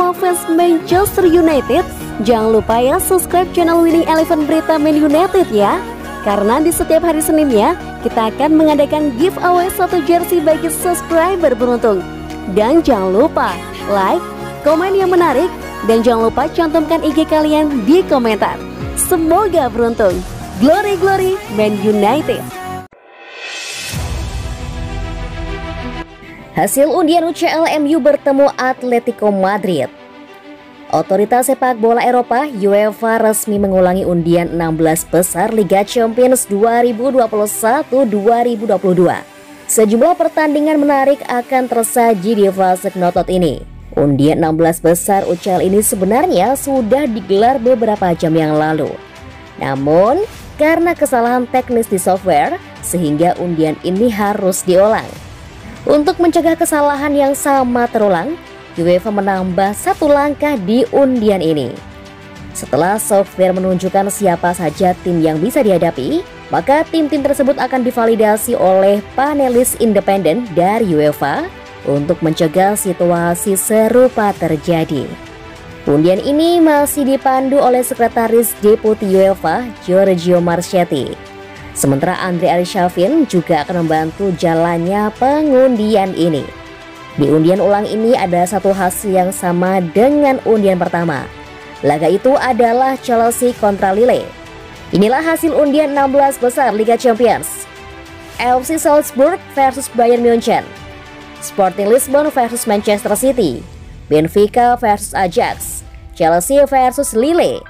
semua fans Manchester United, jangan lupa ya subscribe channel Winning Eleven Berita Man United ya. Karena di setiap hari Seninnya, kita akan mengadakan giveaway satu jersey bagi subscriber beruntung. Dan jangan lupa like, komen yang menarik, dan jangan lupa cantumkan IG kalian di komentar. Semoga beruntung. Glory Glory Man United. Hasil undian UCL MU bertemu Atletico Madrid. Otoritas sepak bola Eropa UEFA resmi mengulangi undian 16 besar Liga Champions 2021-2022. Sejumlah pertandingan menarik akan tersaji di fase knockout ini. Undian 16 besar UCL ini sebenarnya sudah digelar beberapa jam yang lalu. Namun, karena kesalahan teknis di software, sehingga undian ini harus diulang. Untuk mencegah kesalahan yang sama terulang, UEFA menambah satu langkah di undian ini. Setelah software menunjukkan siapa saja tim yang bisa dihadapi, maka tim-tim tersebut akan divalidasi oleh panelis independen dari UEFA untuk mencegah situasi serupa terjadi. Undian ini masih dipandu oleh Sekretaris Deputi UEFA Giorgio Marchetti Sementara Andre Arsyafin juga akan membantu jalannya pengundian ini. Di undian ulang ini ada satu hasil yang sama dengan undian pertama. Laga itu adalah Chelsea kontra Lille. Inilah hasil undian 16 besar Liga Champions. FC Salzburg versus Bayern Munchen. Sporting Lisbon versus Manchester City. Benfica versus Ajax. Chelsea versus Lille.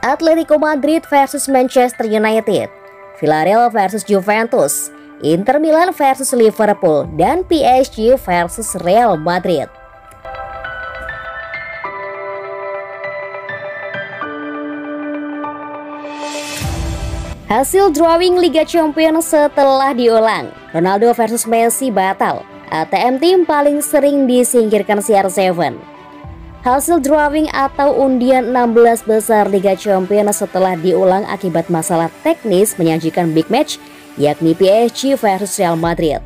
Atletico Madrid versus Manchester United. Villarreal versus Juventus, Inter Milan versus Liverpool, dan PSG versus Real Madrid. Hasil drawing Liga Champions setelah diulang, Ronaldo versus Messi batal. ATM tim paling sering disingkirkan CR7. Hasil drawing atau undian 16 besar Liga Champions setelah diulang akibat masalah teknis menyajikan big match yakni PSG versus Real Madrid.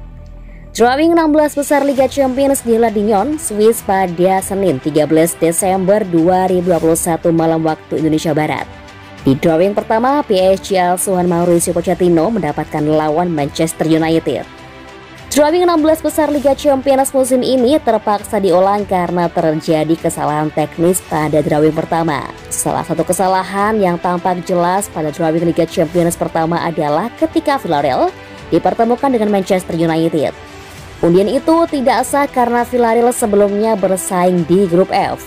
Drawing 16 besar Liga Champions di La Dijon, Swiss pada Senin 13 Desember 2021 malam waktu Indonesia Barat. Di drawing pertama, PSG asuhan Mauricio Pochettino mendapatkan lawan Manchester United. Drawing 16 besar Liga Champions musim ini terpaksa diulang karena terjadi kesalahan teknis pada drawing pertama. Salah satu kesalahan yang tampak jelas pada drawing Liga Champions pertama adalah ketika Villarreal dipertemukan dengan Manchester United. Undian itu tidak sah karena Villarreal sebelumnya bersaing di grup F.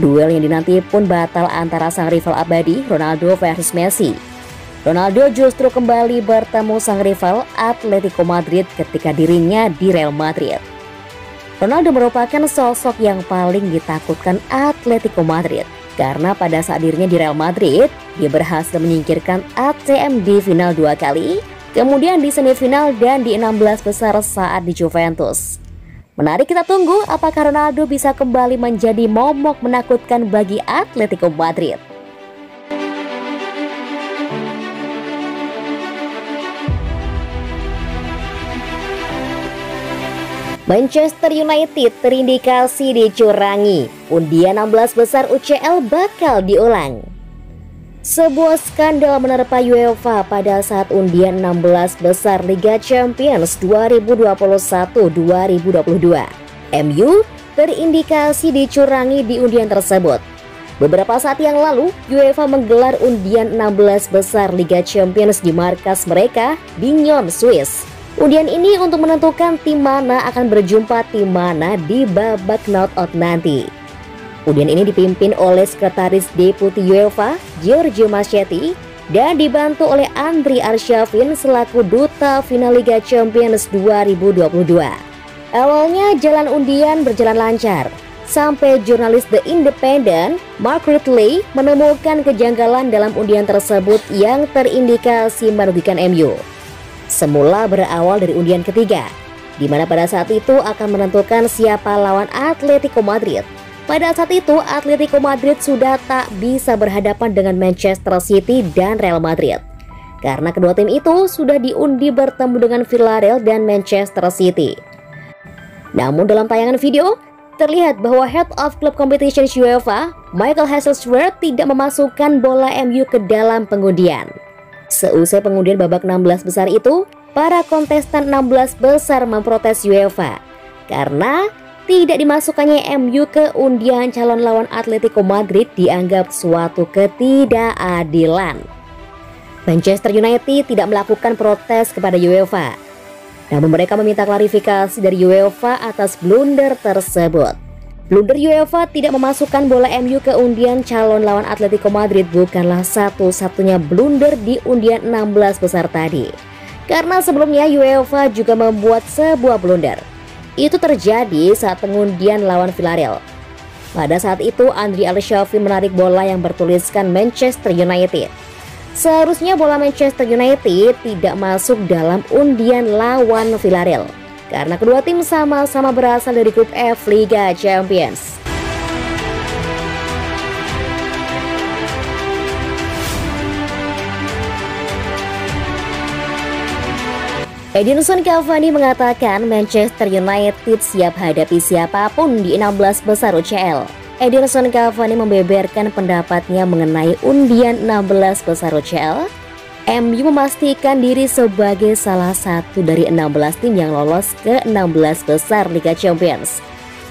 Duel yang dinanti pun batal antara sang rival abadi Ronaldo versus Messi. Ronaldo justru kembali bertemu sang rival Atletico Madrid ketika dirinya di Real Madrid. Ronaldo merupakan sosok yang paling ditakutkan Atletico Madrid karena pada saat dirinya di Real Madrid, dia berhasil menyingkirkan ATM di final dua kali, kemudian di semifinal dan di 16 besar saat di Juventus. Menarik kita tunggu apakah Ronaldo bisa kembali menjadi momok menakutkan bagi Atletico Madrid. Manchester United terindikasi dicurangi. Undian 16 besar UCL bakal diulang. Sebuah skandal menerpa UEFA pada saat undian 16 besar Liga Champions 2021-2022. MU terindikasi dicurangi di undian tersebut. Beberapa saat yang lalu, UEFA menggelar undian 16 besar Liga Champions di markas mereka di Nyon, Swiss. Undian ini untuk menentukan tim mana akan berjumpa tim mana di babak knockout nanti. Undian ini dipimpin oleh Sekretaris Deputi UEFA, Giorgio Maschetti, dan dibantu oleh Andri Arsyafin selaku Duta Final Liga Champions 2022. Awalnya jalan undian berjalan lancar, sampai jurnalis The Independent, Mark Ridley, menemukan kejanggalan dalam undian tersebut yang terindikasi merugikan MU semula berawal dari undian ketiga, di mana pada saat itu akan menentukan siapa lawan Atletico Madrid. Pada saat itu, Atletico Madrid sudah tak bisa berhadapan dengan Manchester City dan Real Madrid. Karena kedua tim itu sudah diundi bertemu dengan Villarreal dan Manchester City. Namun dalam tayangan video, Terlihat bahwa Head of Club Competition UEFA, Michael Hasselschwerdt tidak memasukkan bola MU ke dalam pengundian. Seusai pengundian babak 16 besar itu, para kontestan 16 besar memprotes UEFA karena tidak dimasukkannya MU ke undian calon lawan Atletico Madrid dianggap suatu ketidakadilan. Manchester United tidak melakukan protes kepada UEFA namun mereka meminta klarifikasi dari UEFA atas blunder tersebut. Blunder UEFA tidak memasukkan bola MU ke undian calon lawan Atletico Madrid bukanlah satu-satunya blunder di undian 16 besar tadi. Karena sebelumnya UEFA juga membuat sebuah blunder. Itu terjadi saat pengundian lawan Villarreal. Pada saat itu Andri al menarik bola yang bertuliskan Manchester United. Seharusnya bola Manchester United tidak masuk dalam undian lawan Villarreal karena kedua tim sama-sama berasal dari grup F Liga Champions. Edinson Cavani mengatakan Manchester United siap hadapi siapa pun di 16 besar UCL. Edinson Cavani membeberkan pendapatnya mengenai undian 16 besar UCL. MU memastikan diri sebagai salah satu dari 16 tim yang lolos ke 16 besar Liga Champions.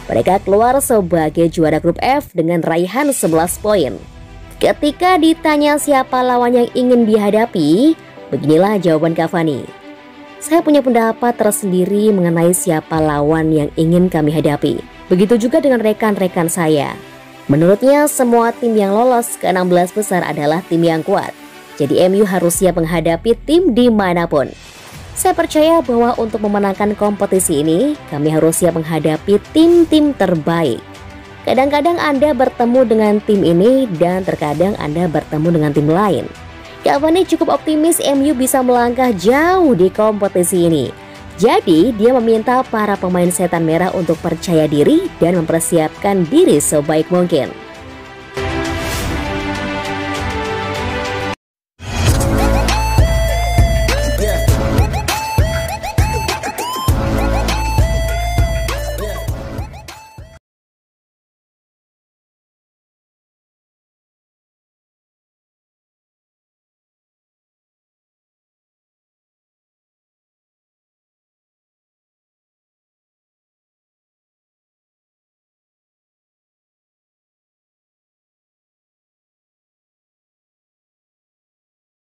Mereka keluar sebagai juara grup F dengan raihan 11 poin. Ketika ditanya siapa lawan yang ingin dihadapi, beginilah jawaban Cavani. Saya punya pendapat tersendiri mengenai siapa lawan yang ingin kami hadapi. Begitu juga dengan rekan-rekan saya. Menurutnya semua tim yang lolos ke 16 besar adalah tim yang kuat. Jadi MU harus siap menghadapi tim di mana pun. Saya percaya bahwa untuk memenangkan kompetisi ini, kami harus siap menghadapi tim-tim terbaik. Kadang-kadang Anda bertemu dengan tim ini dan terkadang Anda bertemu dengan tim lain. Cavani cukup optimis MU bisa melangkah jauh di kompetisi ini. Jadi, dia meminta para pemain setan merah untuk percaya diri dan mempersiapkan diri sebaik mungkin.